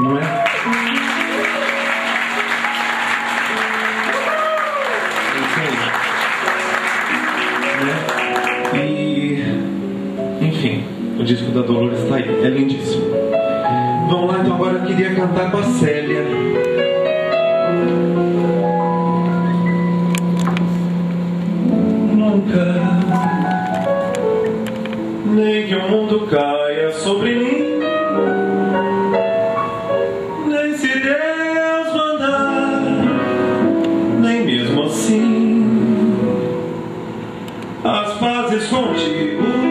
não é? E, enfim, o disco da Dolores está aí, é lindíssimo. Vamos lá, então agora eu queria cantar com a Célia. Nunca, nem que o mundo caia sobre mim, assim, as pazes contigo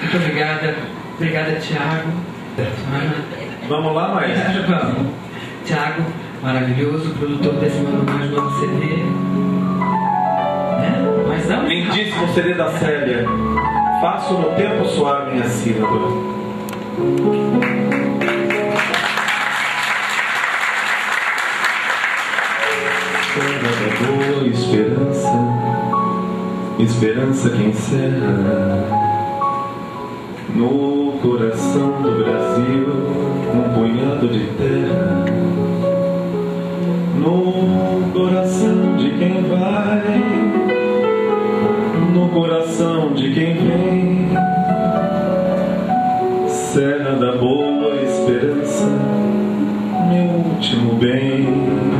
Muito obrigada. Obrigada, Thiago. Vamos lá? Vamos. Thiago, maravilhoso, produtor desse meu mais novo CD. Né? Mas vamos. Lindíssimo CD da Célia. Faço no tempo suar minha sílaba. Boa esperança, esperança que encerra no coração do Brasil um punhado de terra. No coração de quem vai no coração de quem vem. Serra da boa esperança, meu último bem.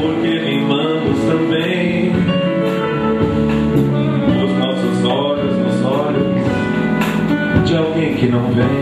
porque limamos também os nossos olhos nos olhos de alguém que não vem.